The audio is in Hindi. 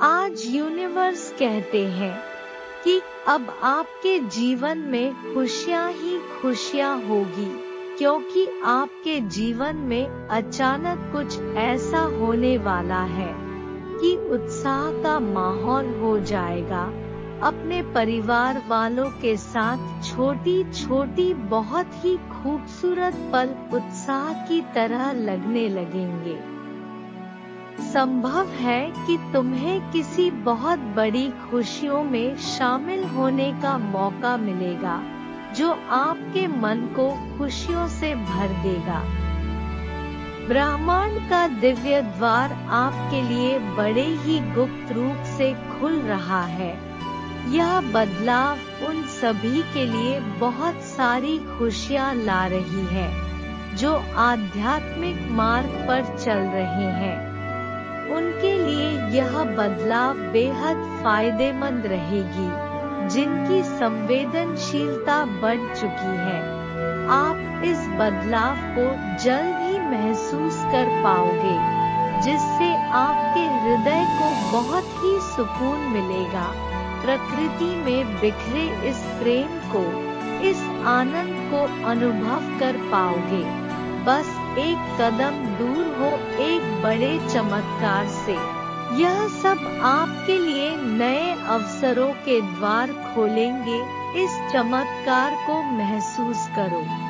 आज यूनिवर्स कहते हैं कि अब आपके जीवन में खुशियाँ ही खुशियाँ होगी, क्योंकि आपके जीवन में अचानक कुछ ऐसा होने वाला है कि उत्साह का माहौल हो जाएगा। अपने परिवार वालों के साथ छोटी छोटी बहुत ही खूबसूरत पल उत्साह की तरह लगने लगेंगे। संभव है कि तुम्हें किसी बहुत बड़ी खुशियों में शामिल होने का मौका मिलेगा, जो आपके मन को खुशियों से भर देगा। ब्रह्मांड का दिव्य द्वार आपके लिए बड़े ही गुप्त रूप से खुल रहा है। यह बदलाव उन सभी के लिए बहुत सारी खुशियाँ ला रही है, जो आध्यात्मिक मार्ग पर चल रहे हैं। उनके लिए यह बदलाव बेहद फ़ायदेमंद रहेगी, जिनकी संवेदनशीलता बढ़ चुकी है। आप इस बदलाव को जल्द ही महसूस कर पाओगे, जिससे आपके हृदय को बहुत ही सुकून मिलेगा। प्रकृति में बिखरे इस प्रेम को, इस आनंद को अनुभव कर पाओगे। बस एक कदम दूर हो, एक बड़े चमत्कार से। यह सब आपके लिए नए अवसरों के द्वार खोलेंगे। इस चमत्कार को महसूस करो।